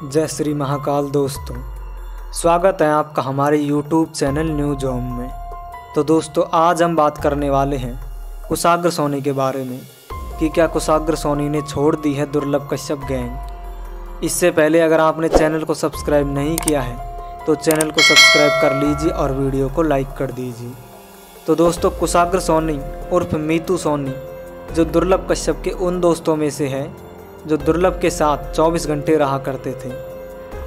जय श्री महाकाल दोस्तों, स्वागत है आपका हमारे YouTube चैनल न्यूज़ होम में। तो दोस्तों, आज हम बात करने वाले हैं कुशाग्र सोनी के बारे में, कि क्या कुशाग्र सोनी ने छोड़ दी है दुर्लभ कश्यप गैंग। इससे पहले अगर आपने चैनल को सब्सक्राइब नहीं किया है तो चैनल को सब्सक्राइब कर लीजिए और वीडियो को लाइक कर दीजिए। तो दोस्तों कुशाग्र सोनी उर्फ़ मीतू सोनी, जो दुर्लभ कश्यप के उन दोस्तों में से है जो दुर्लभ के साथ 24 घंटे रहा करते थे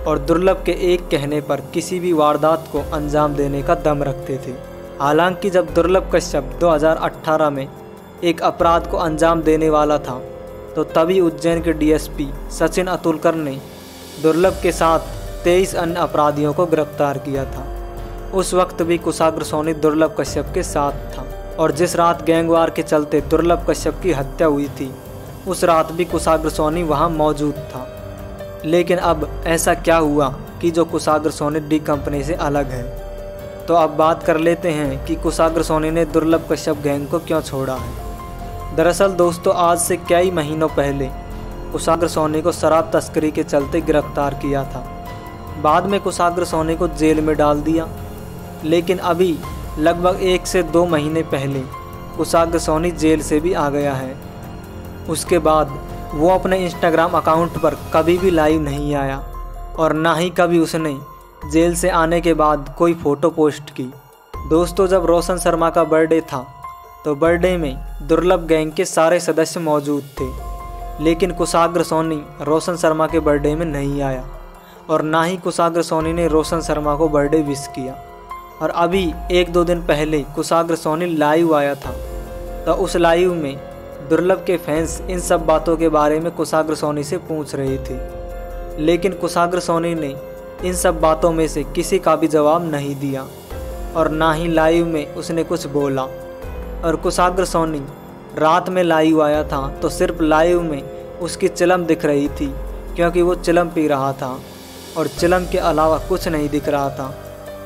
और दुर्लभ के एक कहने पर किसी भी वारदात को अंजाम देने का दम रखते थे। हालाँकि जब दुर्लभ कश्यप 2018 में एक अपराध को अंजाम देने वाला था तो तभी उज्जैन के डीएसपी सचिन अतुलकर ने दुर्लभ के साथ 23 अन्य अपराधियों को गिरफ़्तार किया था। उस वक्त भी कुशाग्र सोनी दुर्लभ कश्यप के साथ था और जिस रात गैंगवार के चलते दुर्लभ कश्यप की हत्या हुई थी उस रात भी कुशाग्र सोनी वहाँ मौजूद था। लेकिन अब ऐसा क्या हुआ कि जो कुशाग्र सोनी डी कंपनी से अलग है? तो अब बात कर लेते हैं कि कुशाग्र सोनी ने दुर्लभ कश्यप गैंग को क्यों छोड़ा है। दरअसल दोस्तों, आज से कई महीनों पहले कुशाग्र सोनी को शराब तस्करी के चलते गिरफ़्तार किया था। बाद में कुशाग्र सोनी को जेल में डाल दिया। लेकिन अभी लगभग एक से दो महीने पहले कुशाग्र सोनी जेल से भी आ गया है। उसके बाद वो अपने इंस्टाग्राम अकाउंट पर कभी भी लाइव नहीं आया और ना ही कभी उसने जेल से आने के बाद कोई फ़ोटो पोस्ट की। दोस्तों, जब रोशन शर्मा का बर्थडे था तो बर्थडे में दुर्लभ गैंग के सारे सदस्य मौजूद थे, लेकिन कुशाग्र सोनी रोशन शर्मा के बर्थडे में नहीं आया और ना ही कुशाग्र सोनी ने रोशन शर्मा को बर्थडे विश किया। और अभी एक दो दिन पहले कुशाग्र सोनी लाइव आया था तो उस लाइव में दुर्लभ के फैंस इन सब बातों के बारे में कुशाग्र सोनी से पूछ रहे थे। लेकिन कुशाग्र सोनी ने इन सब बातों में से किसी का भी जवाब नहीं दिया और ना ही लाइव में उसने कुछ बोला। और कुशाग्र सोनी रात में लाइव आया था तो सिर्फ़ लाइव में उसकी चिलम दिख रही थी, क्योंकि वो चिलम पी रहा था और चिलम के अलावा कुछ नहीं दिख रहा था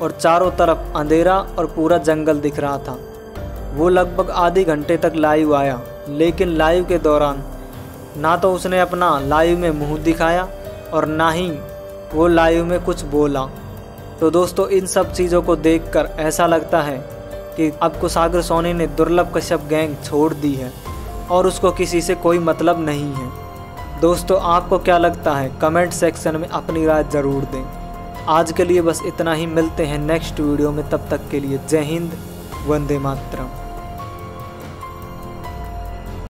और चारों तरफ़ अंधेरा और पूरा जंगल दिख रहा था। वो लगभग आधे घंटे तक लाइव आया लेकिन लाइव के दौरान, ना तो उसने अपना लाइव में मुँह दिखाया और ना ही वो लाइव में कुछ बोला। तो दोस्तों, इन सब चीज़ों को देखकर ऐसा लगता है कि अब कुशाग्र सोनी ने दुर्लभ कश्यप गैंग छोड़ दी है और उसको किसी से कोई मतलब नहीं है। दोस्तों, आपको क्या लगता है? कमेंट सेक्शन में अपनी राय ज़रूर दें। आज के लिए बस इतना ही। मिलते हैं नेक्स्ट वीडियो में। तब तक के लिए जय हिंद, वंदे मातरम।